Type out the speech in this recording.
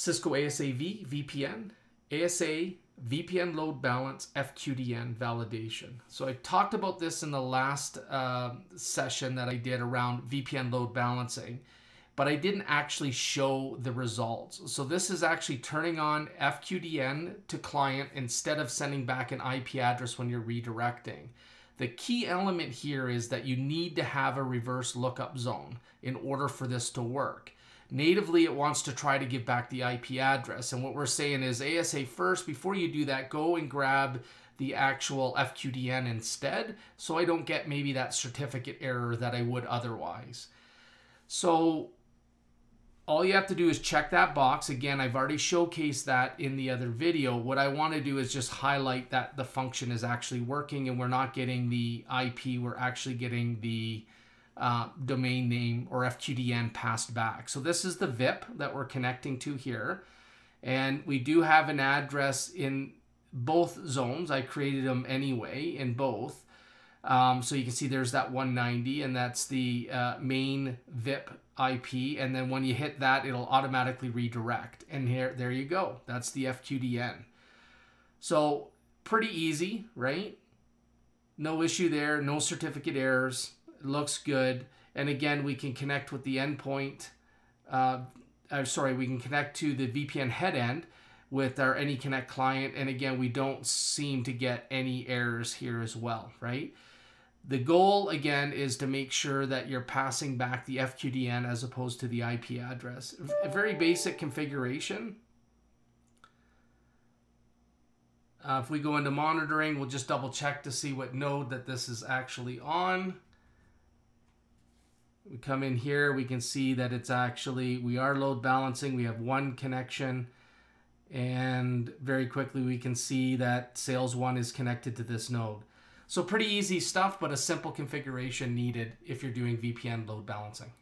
Cisco ASAV VPN, ASA VPN load balance FQDN validation. So I talked about this in the last uh, session that I did around VPN load balancing, but I didn't actually show the results. So this is actually turning on FQDN to client instead of sending back an IP address when you're redirecting. The key element here is that you need to have a reverse lookup zone in order for this to work. Natively, it wants to try to give back the IP address. And what we're saying is ASA first, before you do that, go and grab the actual FQDN instead so I don't get maybe that certificate error that I would otherwise. So all you have to do is check that box. Again, I've already showcased that in the other video. What I want to do is just highlight that the function is actually working and we're not getting the IP, we're actually getting the uh, domain name or FQDN passed back. So this is the VIP that we're connecting to here. And we do have an address in both zones. I created them anyway in both. Um, so you can see there's that 190 and that's the uh, main VIP IP. And then when you hit that, it'll automatically redirect. And here, there you go. That's the FQDN. So pretty easy, right? No issue there, no certificate errors looks good. And again, we can connect with the endpoint. Uh, uh, sorry, we can connect to the VPN head end with our AnyConnect client. And again, we don't seem to get any errors here as well, right? The goal, again, is to make sure that you're passing back the FQDN as opposed to the IP address. A very basic configuration. Uh, if we go into monitoring, we'll just double check to see what node that this is actually on we come in here, we can see that it's actually, we are load balancing. We have one connection and very quickly we can see that sales one is connected to this node. So pretty easy stuff, but a simple configuration needed if you're doing VPN load balancing.